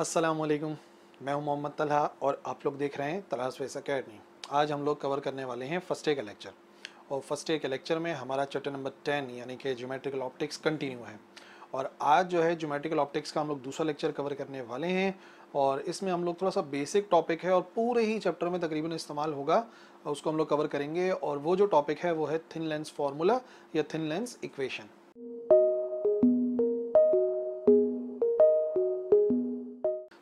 असलकुम मैं हूँ मोहम्मद तलहा और आप लोग देख रहे हैं तलहा स्पेस अकेडमी। आज हम लोग कवर करने वाले हैं फ़र्स्ट डे का लेक्चर। और फ़र्स्ट डे के लेक्चर में हमारा चैप्टर नंबर टेन, यानी कि ज्योमेट्रिकल ऑप्टिक्स कंटिन्यू है। और आज जो है ज्योमेट्रिकल ऑप्टिक्स का हम लोग दूसरा लेक्चर कवर करने वाले हैं। और इसमें हम लोग थोड़ा सा बेसिक टॉपिक है और पूरे ही चैप्टर में तकरीबन इस्तेमाल होगा, उसको हम लोग कवर करेंगे। और वो जो टॉपिक है, वो है थिन लेंस फार्मूला या थिन लेंस इक्वेशन।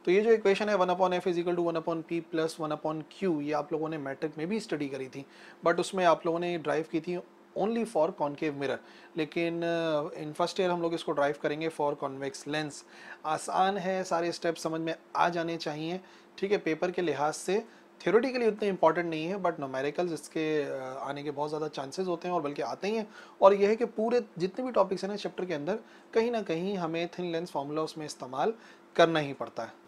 तो ये जो इक्वेशन है one upon F is equal to one upon P plus one upon Q ये आप लोगों ने मैट्रिक में भी स्टडी करी थी। बट उसमें आप लोगों ने ड्राइव की थी ओनली फॉर कॉन्केव मिरर लेकिन इन फ़र्स्ट ईयर हम लोग इसको ड्राइव करेंगे फॉर कॉन्वेक्स लेंस आसान है सारे स्टेप समझ में आ जाने चाहिए। ठीक है पेपर के लिहाज से थियोरेटिकली उतने इंपॉर्टेंट नहीं है बट नोमेरिकल्स इसके uh, आने के बहुत ज़्यादा चांसेस होते हैं और बल्कि आते ही हैं। और यह है कि पूरे जितने भी टॉपिक्स हैं ना चैप्टर के अंदर कहीं ना कहीं हमें थिन लेंस फार्मूला उसमें इस्तेमाल करना ही पड़ता है।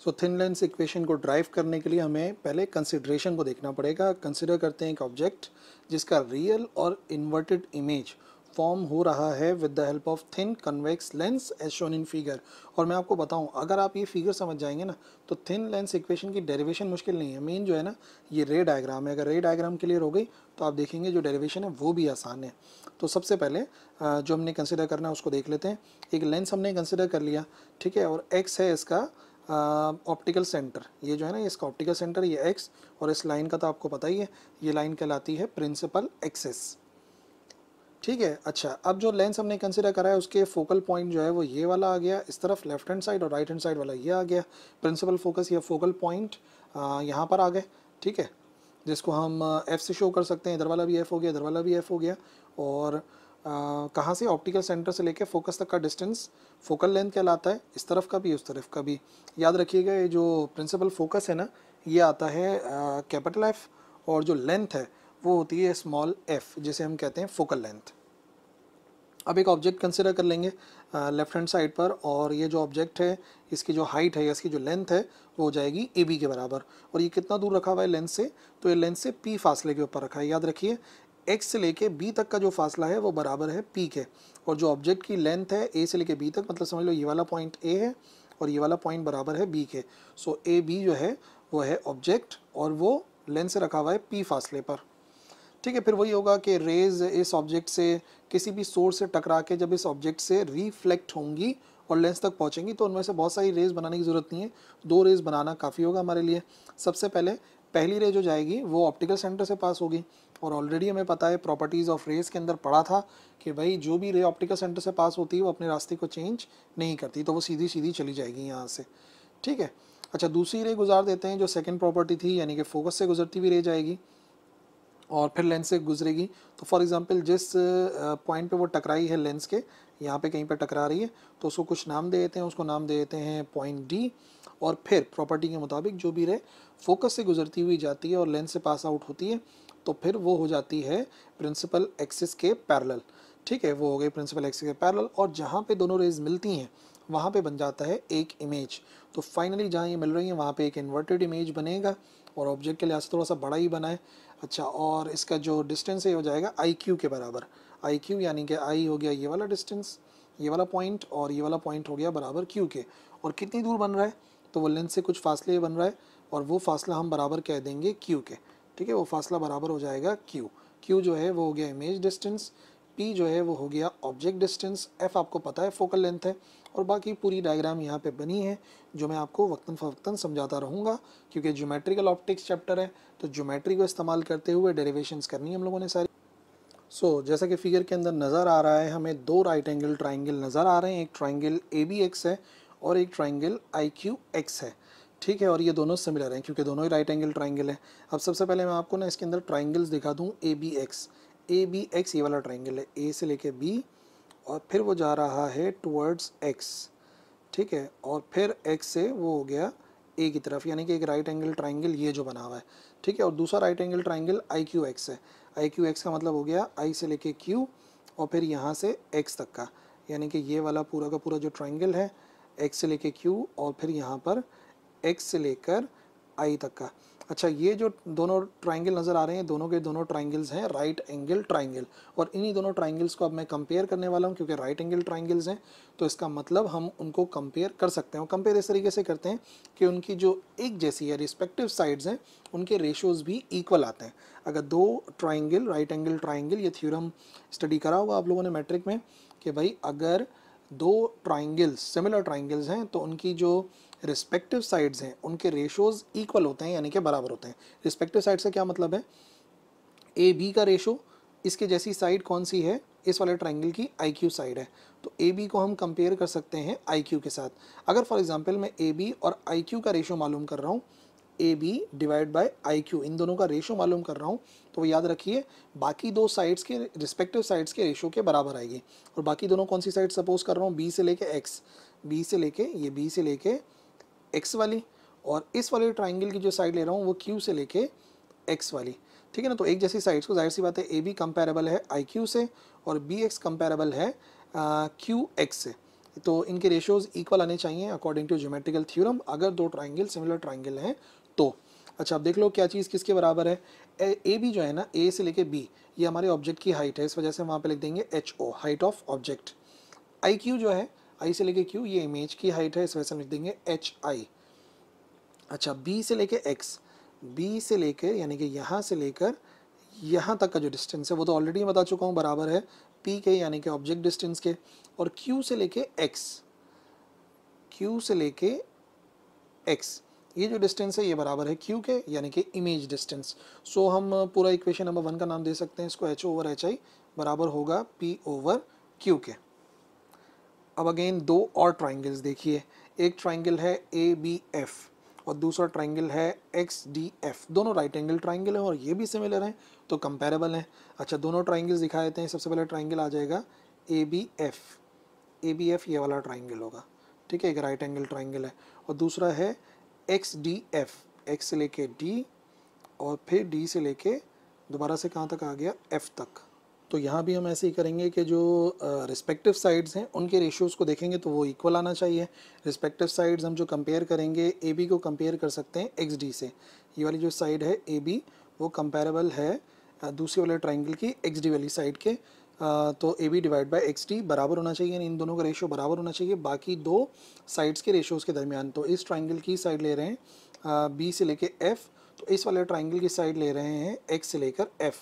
सो थिन लेंस इक्वेशन को ड्राइव करने के लिए हमें पहले कंसिड्रेशन को देखना पड़ेगा। कंसिडर करते हैं एक ऑब्जेक्ट जिसका रियल और इन्वर्टेड इमेज फॉर्म हो रहा है with the help of thin convex lens as shown in figure और मैं आपको बताऊँ, अगर आप ये फिगर समझ जाएँगे ना तो थिन लेंस इक्वेशन की डेरिवेशन मुश्किल नहीं है। मेन जो है ना, ये रे डायग्राम है। अगर रे डायग्राम क्लियर हो गई तो आप देखेंगे जो डेरिवेशन है, वो भी आसान है। तो सबसे पहले जो हमने कंसिडर करना है, उसको देख लेते हैं। एक लेंस हमने कंसिडर कर लिया, ठीक है? और एक्स है इसका ऑप्टिकल सेंटर ये जो है ना इसका ऑप्टिकल सेंटर ये एक्स और इस लाइन का तो आपको पता ही है, ये लाइन कहलाती है प्रिंसिपल एक्सेस ठीक है अच्छा अब जो लेंस हमने कंसिडर करा है, उसके फोकल पॉइंट जो है, वो ये वाला आ गया, इस तरफ़ लेफ़्ट हैंड साइड और राइट हैंड साइड वाला ये आ गया प्रिंसिपल फोकस या फोकल पॉइंट यहाँ पर आ गए, ठीक है, जिसको हम एफ़ से शो कर सकते हैं, इधर वाला भी एफ़ हो गया, इधर वाला भी एफ़ हो गया, और कहाँ से ऑप्टिकल सेंटर से लेके फोकस तक का डिस्टेंस फोकल लेंथ कहलाता है? इस तरफ़ का भी, उस तरफ़ का भी। याद रखिएगा, ये जो प्रिंसिपल फोकस है ना, ये आता है कैपिटल एफ़ और जो लेंथ है, वो होती है स्मॉल एफ़ जिसे हम कहते हैं फोकल लेंथ अब एक ऑब्जेक्ट कंसिडर कर लेंगे लेफ़्ट हैंड साइड पर, और ये जो ऑब्जेक्ट है, इसकी जो हाइट है या इसकी जो लेंथ है, वो हो जाएगी ए बी के बराबर। और ये कितना दूर रखा हुआ है लेंथ से? तो ये लेंथ से पी फासले के ऊपर रखा है। याद रखिए एक्स से लेके बी तक का जो फासला है, वो बराबर है पी के। और जो ऑब्जेक्ट की लेंथ है ए से लेके बी तक मतलब समझ लो ये वाला पॉइंट ए है और ये वाला पॉइंट बराबर है बी के। सो ए बी जो है, वो है ऑब्जेक्ट और वो लेंथ से रखा हुआ है पी फासले पर। ठीक है, फिर वही होगा कि रेज इस ऑब्जेक्ट से किसी भी सोर्स से टकरा के जब इस ऑब्जेक्ट से रिफ्लेक्ट होंगी और लेंस तक पहुंचेंगी तो उनमें से बहुत सारी रेज बनाने की ज़रूरत नहीं है। दो रेज बनाना काफ़ी होगा हमारे लिए। सबसे पहले, पहली रे जो जाएगी, वो ऑप्टिकल सेंटर से पास होगी। और ऑलरेडी हमें पता है प्रॉपर्टीज़ ऑफ़ रेस के अंदर पढ़ा था कि भाई जो भी रे ऑप्टिकल सेंटर से पास होती है, वो अपने रास्ते को चेंज नहीं करती तो वो सीधी सीधी चली जाएगी यहाँ से। ठीक है? अच्छा दूसरी रे गुजार देते हैं, जो सेकेंड प्रॉपर्टी थी, यानी कि फोकस से गुजरती हुई रे जाएगी और फिर लेंस से गुजरेगी। तो फॉर एग्जांपल जिस पॉइंट पे वो टकराई है लेंस के, यहाँ पे कहीं पे टकरा रही है तो उसको कुछ नाम दे देते हैं, उसको नाम दे देते हैं पॉइंट डी और फिर प्रॉपर्टी के मुताबिक जो भी रे फोकस से गुजरती हुई जाती है और लेंस से पास आउट होती है तो फिर वो हो जाती है प्रिंसिपल एक्सिस के पैरेलल ठीक है, वो हो गई प्रिंसिपल एक्सिस के पैरेलल और जहाँ पे दोनों रेज मिलती हैं, वहाँ पे बन जाता है एक इमेज तो फाइनली जहाँ ये मिल रही है, वहाँ पे एक इन्वर्टेड इमेज बनेगा और ऑब्जेक्ट के लिहाज से थोड़ा सा बड़ा ही बना है। अच्छा और इसका जो डिस्टेंस है हो जाएगा आई क्यू के बराबर। आई क्यू यानी कि आई हो गया ये वाला डिस्टेंस ये वाला पॉइंट और ये वाला पॉइंट हो गया बराबर क्यू के। और कितनी दूर बन रहा है? तो वो लेंथ से कुछ फासले बन रहा है और वो फासला हम बराबर कह देंगे क्यू के। ठीक है वो फासला बराबर हो जाएगा क्यू क्यू जो है वो हो गया इमेज डिस्टेंस पी जो है वो हो गया ऑब्जेक्ट डिस्टेंस एफ़ आपको पता है फोकल लेंथ है और बाकी पूरी डायग्राम यहाँ पे बनी है जो मैं आपको वक्तन फ़वक्तन समझाता रहूँगा क्योंकि ज्योमेट्रिकल ऑप्टिक्स चैप्टर है तो ज्योमेट्री को इस्तेमाल करते हुए डेरिवेशंस करनी हम लोगों ने सारी। सो so, जैसा कि फिगर के अंदर नज़र आ रहा है हमें दो राइट एंगल ट्राइंगल नज़र आ रहे हैं एक ट्राइंगल ए बी एक्स है और एक ट्राइंगल आई क्यू एक्स है। ठीक है, और ये दोनों सिमिलर हैं, क्योंकि दोनों ही राइट एंगल ट्राइंगल है। अब सबसे पहले मैं आपको ना इसके अंदर ट्राइंगल्स दिखा दूँ A B X A B X ये वाला ट्राइंगल है। ए से लेके बी और फिर वो जा रहा है टूवर्ड्स एक्स ठीक है, और फिर एक्स से वो हो गया ए की तरफ़, यानी कि एक राइट एंगल ट्राइंगल ये जो बना हुआ है। ठीक है, और दूसरा right angle triangle I Q X है। आई क्यू एक्स का मतलब हो गया आई से लेके क्यू और फिर यहाँ से एक्स तक का। यानी कि ये वाला पूरा का पूरा जो ट्राइंगल है एक्स से लेके क्यू और फिर यहाँ पर एक्स से लेकर आई तक का। अच्छा ये जो दोनों ट्राइंगल नज़र आ रहे हैं, दोनों के दोनों ट्राइंगल्स हैं राइट एंगल ट्राइंगल और इन्हीं दोनों ट्राइंगल्स को अब मैं कंपेयर करने वाला हूँ, क्योंकि राइट एंगल ट्राइंगल्स हैं तो इसका मतलब हम उनको कंपेयर कर सकते हैं। कंपेयर इस तरीके से करते हैं कि उनकी जो एक जैसी है रिस्पेक्टिव साइड्स हैं, उनके रेशोज़ भी इक्वल आते हैं। अगर दो ट्राइंगल राइट एंगल ट्राइंगल ये थ्योरम स्टडी करा होगा आप लोगों ने मैट्रिक में, कि भाई अगर दो ट्राइंगल्स सिमिलर ट्राइंगल्स हैं तो उनकी जो रिस्पेक्टिव साइड्स हैं, उनके रेशोज़ इक्वल होते हैं, यानी कि बराबर होते हैं। रिस्पेक्टिव साइड से क्या मतलब है? ए बी का रेशो इसके जैसी साइड कौन सी है? इस वाले ट्राइंगल की आई क्यू साइड है। तो ए बी को हम कंपेयर कर सकते हैं आई क्यू के साथ। अगर फॉर एग्ज़ाम्पल मैं ए बी और आई क्यू का रेशो मालूम कर रहा हूँ A B divide by I Q इन दोनों का रेशो मालूम कर रहा हूँ तो वो याद रखिए, बाकी दो साइड्स के रिस्पेक्टिव साइड्स के रेशो के बराबर आएगी। और बाकी दोनों कौन सी साइड सपोज़ कर रहा हूँ? बी से लेके एक्स बी से लेके ये बी से लेके एक्स वाली और इस वाले ट्राइंगल की जो साइड ले रहा हूँ, वो क्यू से लेके एक्स वाली। ठीक है ना? तो एक जैसी साइड्स को ज़ाहिर सी बात है ए बी कंपेरेबल है आई क्यू से और बी एक्स कंपेरेबल है क्यू एक्स से। तो इनके रेशियोज इक्वल आने चाहिए अकॉर्डिंग टू ज्योमेट्रिकल थ्योरम अगर दो ट्राइंगल सिमिलर ट्राइंगल हैं तो। अच्छा अब देख लो क्या चीज़ किसके बराबर है? ए बी जो है ना ए से लेके बी ये हमारे ऑब्जेक्ट की हाइट है। इस वजह से वहाँ पे लिख देंगे H O height of object I Q जो है आई से लेके क्यू, ये इमेज की हाइट है इस वजह से लिख देंगे एच आई अच्छा बी से लेके एक्स बी से लेकर यानी कि यहाँ से लेकर यहाँ तक का जो डिस्टेंस है, वो तो ऑलरेडी बता चुका हूँ, बराबर है पी के, यानी कि ऑब्जेक्ट डिस्टेंस के। और क्यू से लेके एक्स क्यू से लेके एक्स ये जो डिस्टेंस है, ये बराबर है क्यू के, यानी कि इमेज डिस्टेंस सो हम पूरा इक्वेशन नंबर वन का नाम दे सकते हैं, इसको एच ओवर एच आई बराबर होगा पी ओवर क्यू के। अब अगेन दो और ट्राइंगल्स देखिए। एक ट्राइंगल है ए बी एफ़ और दूसरा ट्राइंगल है एक्स डी एफ़ दोनों राइट एंगल ट्राइंगल हैं और ये भी सिमिलर हैं तो कंपेरेबल हैं। अच्छा दोनों ट्राइंगल्स दिखाए देते हैं सबसे पहले ट्राइंगल आ जाएगा A B F A B F ये वाला ट्राइंगल होगा। ठीक है, एक राइट एंगल ट्राइंगल है। और दूसरा है एक्स डी एफ़ एक्स से लेके डी और फिर डी से लेके दोबारा से कहाँ तक आ गया? एफ़ तक। तो यहाँ भी हम ऐसे ही करेंगे कि जो रिस्पेक्टिव साइड्स हैं, उनके रेशियोज़ को देखेंगे तो वो इक्वल आना चाहिए। रिस्पेक्टिव साइड्स हम जो कंपेयर करेंगे ए बी को कंपेयर कर सकते हैं एक्स डी से। ये वाली जो साइड है ए बी वो कंपेरेबल है दूसरे वाले ट्राइंगल की एक्स डी वाली साइड के। तो A B divide by X D बराबर होना चाहिए, यानी इन दोनों का रेशियो बराबर होना चाहिए। बाकी दो साइड्स के रेशियोज़ के दरमियान तो इस ट्राइंगल की साइड ले रहे हैं बी से लेके एफ़ तो इस वाले ट्राइंगल की साइड ले रहे हैं एक्स से लेकर एफ़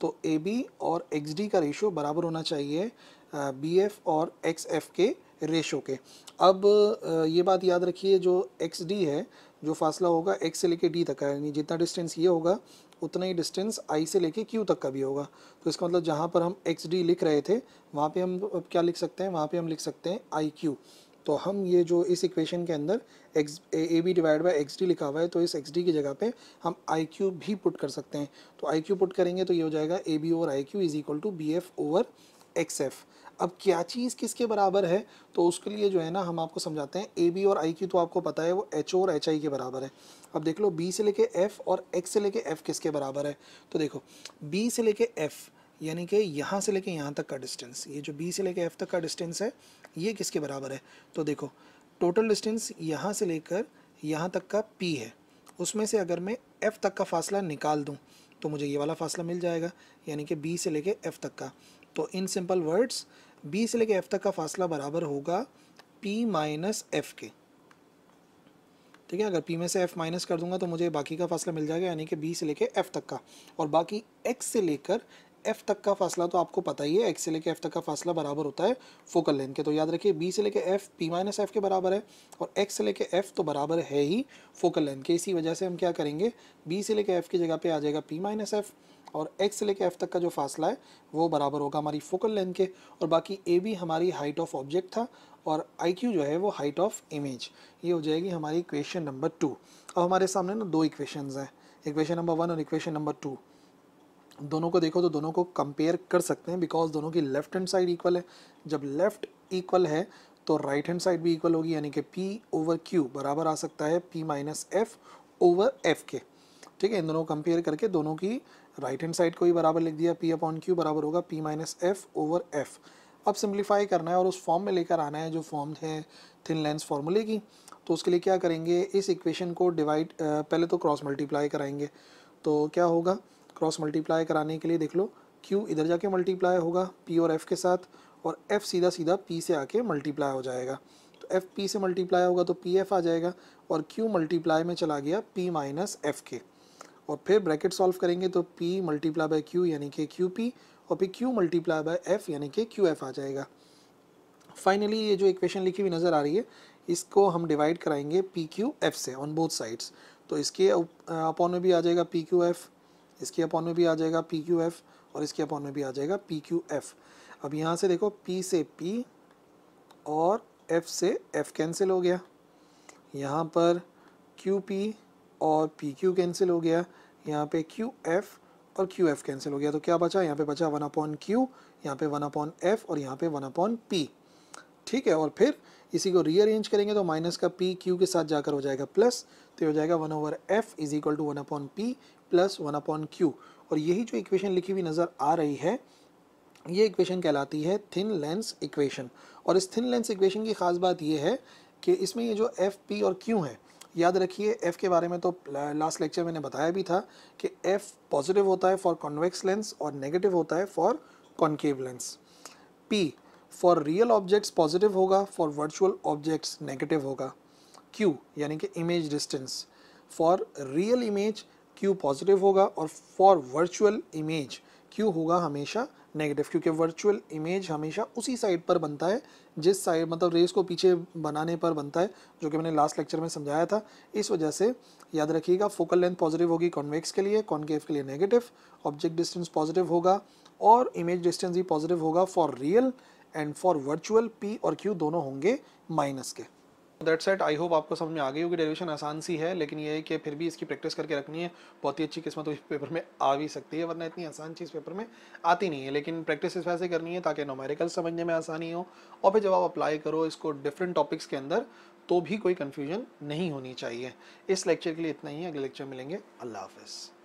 तो ए बी और एक्स डी का रेशियो बराबर होना चाहिए बी एफ़ और एक्स एफ़ के रेशो के। अब ये बात याद रखिए, जो एक्स डी है, जो फासला होगा एक्स से लेके डी तक का, यानी जितना डिस्टेंस ये होगा, उतना ही डिस्टेंस आई से लेके क्यू तक का भी होगा। तो इसका मतलब जहाँ पर हम एक्स डी लिख रहे थे, वहाँ पे हम, अब क्या लिख सकते हैं? वहाँ पे हम लिख सकते हैं आई क्यू तो हम ये जो इस इक्वेशन के अंदर X A B divide by X D लिखा हुआ है तो इस एक्स डी की जगह पे हम आई क्यू भी पुट कर सकते हैं। तो आई क्यू पुट करेंगे तो ये हो जाएगा A B over I Q is equal to B F over X F अब क्या चीज़ किसके बराबर है? तो उसके लिए जो है ना, हम आपको समझाते हैं। ए बी और आई क्यू तो आपको पता है, वो एच ओ और एच आई के बराबर है। अब देख लो बी से लेके एफ़ और एक्स से लेके एफ़ किसके बराबर है? तो देखो बी से लेके एफ़ यानी कि यहाँ से लेके यहाँ तक का डिस्टेंस ये जो बी से लेके एफ़ तक का डिस्टेंस है, ये किसके बराबर है? तो देखो टोटल डिस्टेंस यहाँ से लेकर यहाँ तक का पी है। उसमें से अगर मैं एफ़ तक का फासला निकाल दूँ तो मुझे ये वाला फासला मिल जाएगा, यानी कि बी से लेके एफ़ तक का। तो इन सिंपल वर्ड्स बी से लेके एफ़ तक का फासला बराबर होगा पी माइनस एफ़ के। ठीक है, अगर पी में से एफ़ माइनस कर दूँगा तो मुझे बाकी का फासला मिल जाएगा, यानी कि बी से लेके एफ़ तक का। और बाकी एक्स से लेकर एफ़ तक का फासला तो आपको पता ही है एक्स से लेके एफ़ तक का फासला बराबर होता है फोकल लेंथ के। तो याद रखिए बी से लेके एफ़ पी माइनस एफ़ के बराबर है और एक्स से लेके एफ़ तो बराबर है ही फोकल लेंथ के। इसी वजह से हम क्या करेंगे बी से लेके एफ़ की जगह पे आ जाएगा पी माइनस एफ़ और एक्स से लेके एफ़ तक का जो फासला है वो बराबर होगा हमारी फोकल लेंथ के। और बाकी ए बी हमारी हाइट ऑफ़ ऑब्जेक्ट था और आई क्यू जो है वो हाइट ऑफ़ इमेज ये हो जाएगी हमारी इक्वेशन नंबर टू अब हमारे सामने ना दो इक्वेशन हैं इक्वेशन नंबर वन और इक्वेशन नंबर टू दोनों को देखो तो दोनों को कंपेयर कर सकते हैं बिकॉज़ दोनों की लेफ़्ट हैंड साइड इक्वल है। जब लेफ़्ट इक्वल है तो राइट हैंड साइड भी इक्वल होगी, यानी कि P ओवर Q बराबर आ सकता है P minus F over F के। ठीक है, इन दोनों को कंपेयर करके दोनों की राइट हैंड साइड को ही बराबर लिख दिया, P अपॉन क्यू बराबर होगा P minus F over F अब सिंप्लीफाई करना है और उस फॉर्म में लेकर आना है जो फॉर्म है थिन लेंस फार्मूले की। तो उसके लिए क्या करेंगे? इस इक्वेशन को डिवाइड पहले तो क्रॉस मल्टीप्लाई कराएँगे। तो क्या होगा? क्रॉस मल्टीप्लाई कराने के लिए देख लो क्यू इधर जाके मल्टीप्लाई होगा पी और एफ़ के साथ, और एफ़ सीधा सीधा पी से आके मल्टीप्लाई हो जाएगा। तो एफ़ पी से मल्टीप्लाई होगा तो पी एफ़ आ जाएगा, और क्यू मल्टीप्लाई में चला गया पी माइनस एफ़ के और फिर ब्रैकेट सॉल्व करेंगे तो पी मल्टीप्लाई बाय क्यू यानी कि क्यू पी और फिर क्यू मल्टीप्लाई बाय एफ़ यानी कि क्यू एफ़ आ जाएगा। फाइनली ये जो इक्वेशन लिखी हुई नज़र आ रही है, इसको हम डिवाइड कराएँगे पी क्यू एफ़ से ऑन बोथ साइड्स तो इसके अपॉन में भी आ जाएगा पी क्यू एफ़ इसके अपॉन में भी आ जाएगा पी क्यू एफ़ और इसके अपॉन में भी आ जाएगा पी क्यू एफ़ अब यहाँ से देखो पी से पी और एफ़ से एफ़ कैंसिल हो गया। यहाँ पर क्यू पी और पी क्यू कैंसिल हो गया। यहाँ पे क्यू एफ़ और क्यू एफ़ कैंसिल हो गया। तो क्या बचा? यहाँ पे बचा वन अपॉन क्यू यहाँ पे वन अपॉन एफ़ और यहाँ पे वन अपॉन पी ठीक है? और फिर इसी को रीअरेंज करेंगे तो माइनस का पी क्यू के साथ जाकर हो जाएगा प्लस तो हो जाएगा one over F is equal to one upon P plus one upon Q. और यही जो इक्वेशन लिखी हुई नज़र आ रही है, ये इक्वेशन कहलाती है थिन लेंस इक्वेशन। और इस थिन लेंस इक्वेशन की ख़ास बात ये है कि इसमें ये जो एफ़, पी और क्यू है, याद रखिए एफ़ के बारे में तो लास्ट लेक्चर मैंने बताया भी था कि एफ़ पॉजिटिव होता है फॉर कॉन्वेक्स लेंस और नेगेटिव होता है for concave lens P for real objects positive होगा फॉर वर्चुअल ऑब्जेक्ट्स नेगेटिव होगा। क्यू यानी कि image distance for real image Q positive होगा और फॉर वर्चुअल इमेज क्यू होगा हमेशा नेगेटिव क्योंकि वर्चुअल इमेज हमेशा उसी साइड पर बनता है, जिस साइड मतलब रेस को पीछे बनाने पर बनता है, जो कि मैंने लास्ट लेक्चर में समझाया था। इस वजह से याद रखिएगा फोकल लेंथ पॉजिटिव होगी कॉन्वेक्स के लिए कॉन्केव के लिए नेगेटिव ऑब्जेक्ट डिस्टेंस पॉजिटिव होगा और इमेज डिस्टेंस भी पॉजिटिव होगा for real and for virtual P और क्यू दोनों होंगे माइनस के। दैट सेट आई होप आपको समझ में आ गई होगी डेरिवेशन आसान सी है, लेकिन ये है कि फिर भी इसकी प्रैक्टिस करके रखनी है। बहुत ही अच्छी किस्मत इस पेपर में आ भी सकती है, वरना इतनी आसान चीज़ पेपर में आती नहीं है। लेकिन प्रैक्टिस इस वैसे करनी है ताकि नोमेरिकल समझने में आसानी हो, और फिर जब आप अप्लाई करो इसको डिफरेंट टॉपिक्स के अंदर तो भी कोई कन्फ्यूज़न नहीं होनी चाहिए। इस लेक्चर के लिए इतना ही, अगले लेक्चर मिलेंगे। अल्लाह हाफिज़।